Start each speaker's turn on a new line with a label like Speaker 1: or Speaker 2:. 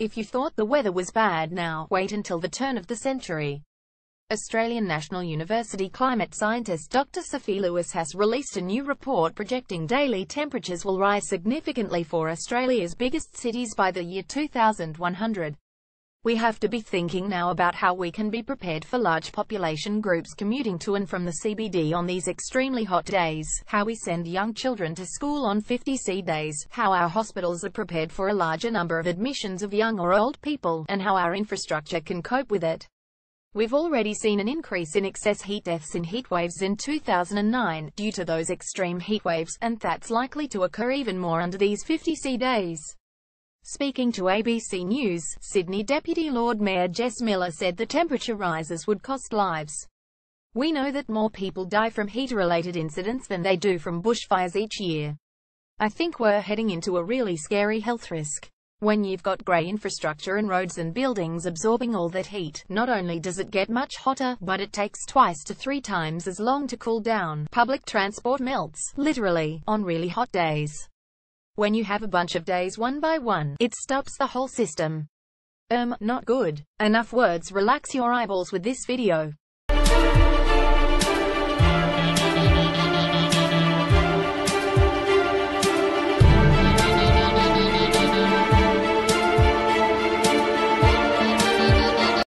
Speaker 1: If you thought the weather was bad now, wait until the turn of the century. Australian National University climate scientist Dr. Sophie Lewis has released a new report projecting daily temperatures will rise significantly for Australia's biggest cities by the year 2100. We have to be thinking now about how we can be prepared for large population groups commuting to and from the CBD on these extremely hot days, how we send young children to school on 50C days, how our hospitals are prepared for a larger number of admissions of young or old people, and how our infrastructure can cope with it. We've already seen an increase in excess heat deaths in heatwaves in 2009, due to those extreme heatwaves, and that's likely to occur even more under these 50C days. Speaking to ABC News, Sydney Deputy Lord Mayor Jess Miller said the temperature rises would cost lives. We know that more people die from heat-related incidents than they do from bushfires each year. I think we're heading into a really scary health risk. When you've got grey infrastructure and roads and buildings absorbing all that heat, not only does it get much hotter, but it takes twice to three times as long to cool down. Public transport melts, literally, on really hot days. When you have a bunch of days one by one, it stops the whole system. Um, not good. Enough words relax your eyeballs with this video.